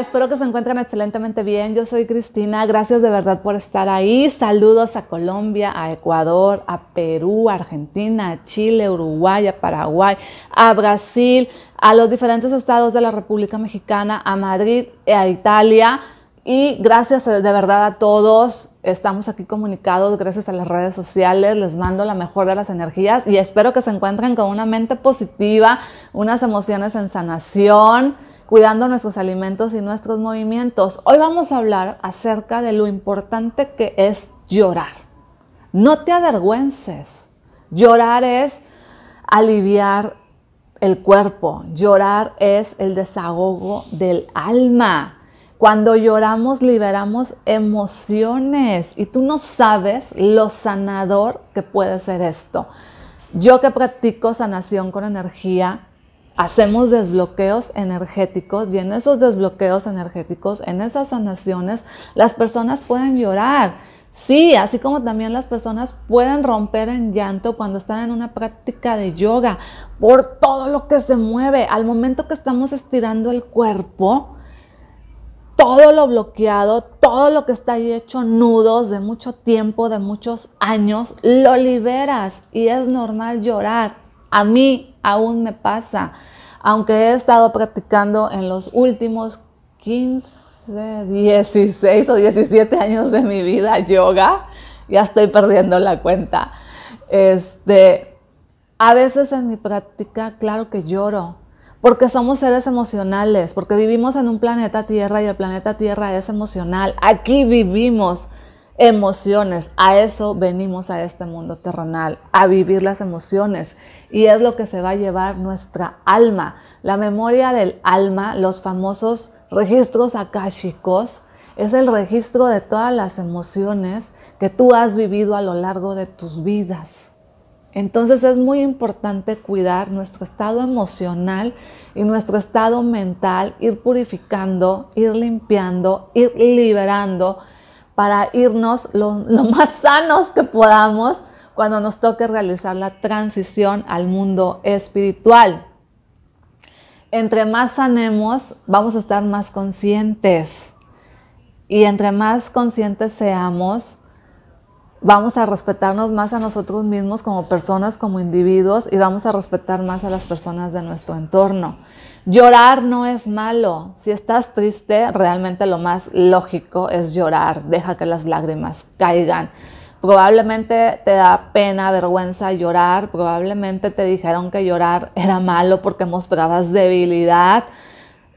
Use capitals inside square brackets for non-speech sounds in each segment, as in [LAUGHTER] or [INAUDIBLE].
Espero que se encuentren excelentemente bien. Yo soy Cristina, gracias de verdad por estar ahí. Saludos a Colombia, a Ecuador, a Perú, a Argentina, a Chile, Uruguay, a Paraguay, a Brasil, a los diferentes estados de la República Mexicana, a Madrid, a Italia. Y gracias de verdad a todos. Estamos aquí comunicados gracias a las redes sociales. Les mando la mejor de las energías y espero que se encuentren con una mente positiva, unas emociones en sanación, cuidando nuestros alimentos y nuestros movimientos. Hoy vamos a hablar acerca de lo importante que es llorar. No te avergüences. Llorar es aliviar el cuerpo. Llorar es el desahogo del alma. Cuando lloramos liberamos emociones y tú no sabes lo sanador que puede ser esto. Yo que practico sanación con energía, hacemos desbloqueos energéticos y en esos desbloqueos energéticos, en esas sanaciones, las personas pueden llorar. Sí, así como también las personas pueden romper en llanto cuando están en una práctica de yoga por todo lo que se mueve. Al momento que estamos estirando el cuerpo, todo lo bloqueado, todo lo que está ahí hecho nudos de mucho tiempo, de muchos años, lo liberas y es normal llorar. A mí aún me pasa, aunque he estado practicando en los últimos 15, 16 o 17 años de mi vida yoga, ya estoy perdiendo la cuenta. Este, a veces en mi práctica, claro que lloro, porque somos seres emocionales, porque vivimos en un planeta Tierra y el planeta Tierra es emocional. Aquí vivimos emociones, a eso venimos a este mundo terrenal, a vivir las emociones. Y es lo que se va a llevar nuestra alma. La memoria del alma, los famosos registros akáshicos, es el registro de todas las emociones que tú has vivido a lo largo de tus vidas. Entonces es muy importante cuidar nuestro estado emocional y nuestro estado mental, ir purificando, ir limpiando, ir liberando para irnos lo, más sanos que podamos cuando nos toque realizar la transición al mundo espiritual. Entre más sanemos, vamos a estar más conscientes. Y entre más conscientes seamos, vamos a respetarnos más a nosotros mismos como personas, como individuos y vamos a respetar más a las personas de nuestro entorno. Llorar no es malo. Si estás triste, realmente lo más lógico es llorar. Deja que las lágrimas caigan. Probablemente te da pena, vergüenza llorar. Probablemente te dijeron que llorar era malo porque mostrabas debilidad.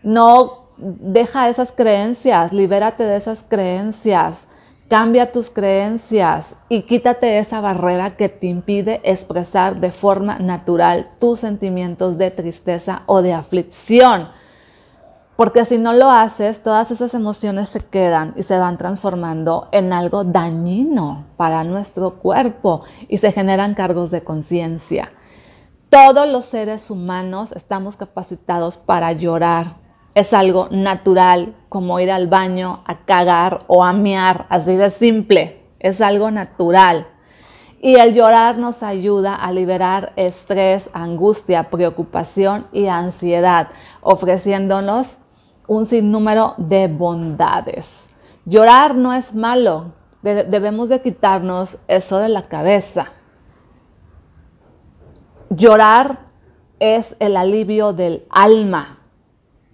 No deja esas creencias, libérate de esas creencias. Cambia tus creencias y quítate esa barrera que te impide expresar de forma natural tus sentimientos de tristeza o de aflicción. Porque si no lo haces, todas esas emociones se quedan y se van transformando en algo dañino para nuestro cuerpo y se generan cargos de conciencia. Todos los seres humanos estamos capacitados para llorar, es algo natural, como ir al baño a cagar o a mear, así de simple. Es algo natural. Y el llorar nos ayuda a liberar estrés, angustia, preocupación y ansiedad, ofreciéndonos un sinnúmero de bondades. Llorar no es malo, debemos de quitarnos eso de la cabeza. Llorar es el alivio del alma,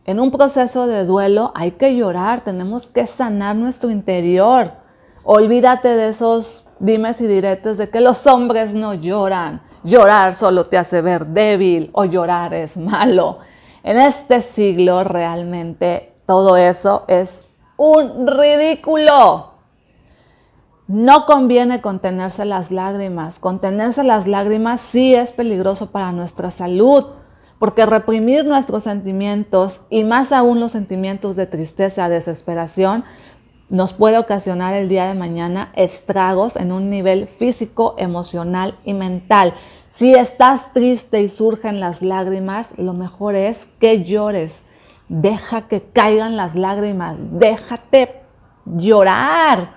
en un proceso de duelo hay que llorar, tenemos que sanar nuestro interior. Olvídate de esos dimes y diretes de que los hombres no lloran. Llorar solo te hace ver débil o llorar es malo. En este siglo realmente todo eso es un ridículo. No conviene contenerse las lágrimas. Contenerse las lágrimas sí es peligroso para nuestra salud porque reprimir nuestros sentimientos y más aún los sentimientos de tristeza, desesperación, nos puede ocasionar el día de mañana estragos en un nivel físico, emocional y mental. Si estás triste y surgen las lágrimas, lo mejor es que llores. Deja que caigan las lágrimas. Déjate llorar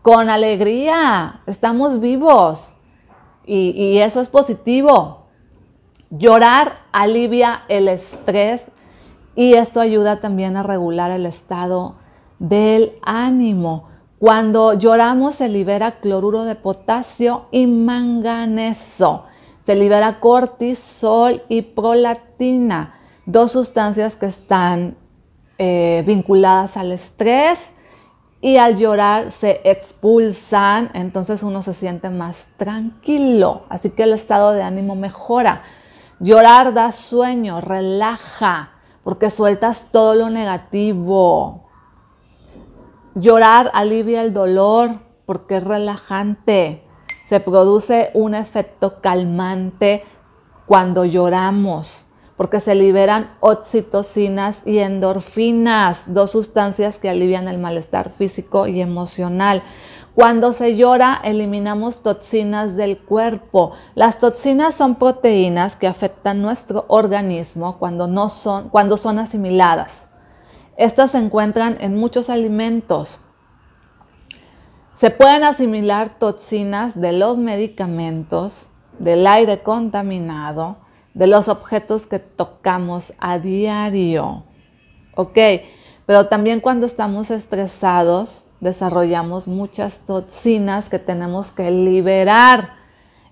con alegría. Estamos vivos. Y, eso es positivo. Llorar alivia el estrés y esto ayuda también a regular el estado del ánimo. Cuando lloramos se libera cloruro de potasio y manganeso. Se libera cortisol y prolactina, dos sustancias que están eh, vinculadas al estrés y al llorar se expulsan, entonces uno se siente más tranquilo, así que el estado de ánimo mejora. Llorar da sueño, relaja, porque sueltas todo lo negativo. Llorar alivia el dolor porque es relajante. Se produce un efecto calmante cuando lloramos porque se liberan oxitocinas y endorfinas, dos sustancias que alivian el malestar físico y emocional. Cuando se llora, eliminamos toxinas del cuerpo. Las toxinas son proteínas que afectan nuestro organismo cuando, no son, cuando son asimiladas. Estas se encuentran en muchos alimentos. Se pueden asimilar toxinas de los medicamentos, del aire contaminado, de los objetos que tocamos a diario. ¿Ok? Pero también cuando estamos estresados, desarrollamos muchas toxinas que tenemos que liberar.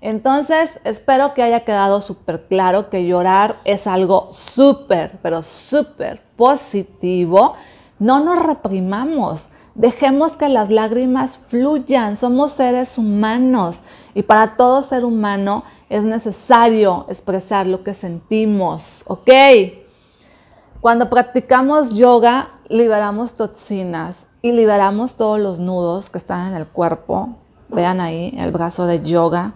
Entonces, espero que haya quedado súper claro que llorar es algo súper, pero súper positivo. No nos reprimamos. Dejemos que las lágrimas fluyan. Somos seres humanos y para todo ser humano es necesario expresar lo que sentimos, ¿ok? Cuando practicamos yoga, liberamos toxinas y liberamos todos los nudos que están en el cuerpo. Vean ahí el brazo de yoga.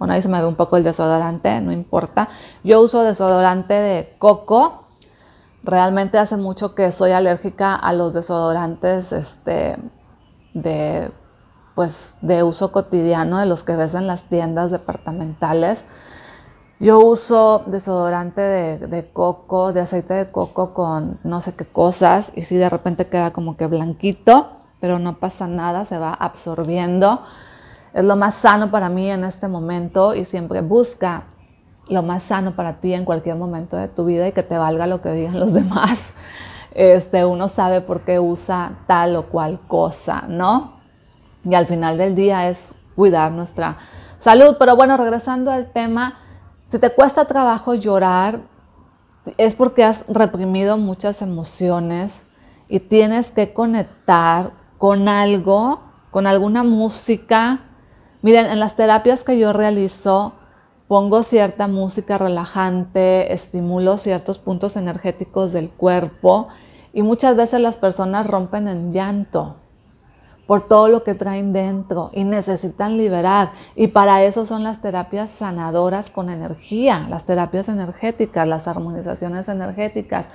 Bueno, ahí se me ve un poco el desodorante, no importa. Yo uso desodorante de coco. Realmente hace mucho que soy alérgica a los desodorantes este, de pues de uso cotidiano de los que ves en las tiendas departamentales. Yo uso desodorante de, coco, de aceite de coco con no sé qué cosas y si de repente queda como que blanquito, pero no pasa nada, se va absorbiendo. Es lo más sano para mí en este momento y siempre busca lo más sano para ti en cualquier momento de tu vida y que te valga lo que digan los [LAUGHS] demás. Este, uno sabe por qué usa tal o cual cosa, ¿no? y al final del día es cuidar nuestra salud. Pero bueno, regresando al tema, si te cuesta trabajo llorar, es porque has reprimido muchas emociones y tienes que conectar con algo, con alguna música. Miren, en las terapias que yo realizo, pongo cierta música relajante, estimulo ciertos puntos energéticos del cuerpo y muchas veces las personas rompen en llanto por todo lo que traen dentro y necesitan liberar. Y para eso son las terapias sanadoras con energía, las terapias energéticas, las armonizaciones energéticas.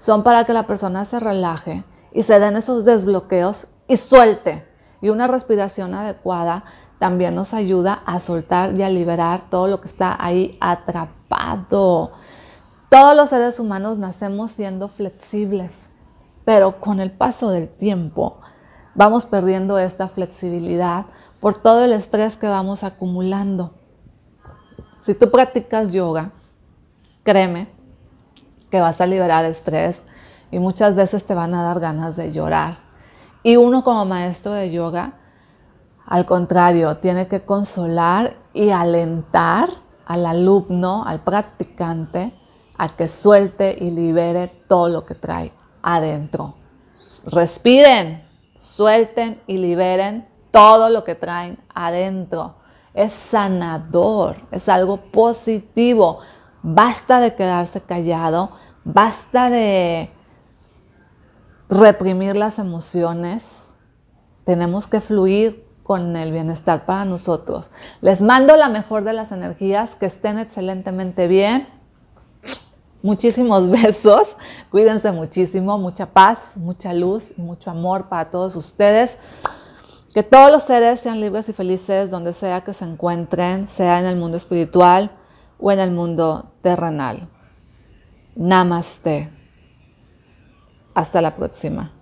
Son para que la persona se relaje y se den esos desbloqueos y suelte. Y una respiración adecuada también nos ayuda a soltar y a liberar todo lo que está ahí atrapado. Todos los seres humanos nacemos siendo flexibles, pero con el paso del tiempo vamos perdiendo esta flexibilidad por todo el estrés que vamos acumulando. Si tú practicas yoga, créeme que vas a liberar estrés y muchas veces te van a dar ganas de llorar. Y uno como maestro de yoga, al contrario, tiene que consolar y alentar al alumno, al practicante, a que suelte y libere todo lo que trae adentro. Respiren, suelten y liberen todo lo que traen adentro. Es sanador, es algo positivo. Basta de quedarse callado, basta de reprimir las emociones. Tenemos que fluir con el bienestar para nosotros. Les mando la mejor de las energías, que estén excelentemente bien Muchísimos [LAUGHS] besos, cuídense muchísimo, mucha paz, mucha luz y mucho amor para todos ustedes. Que todos los seres sean libres y felices donde sea que se encuentren, sea en el mundo espiritual o en el mundo terrenal. Namaste. Hasta la próxima.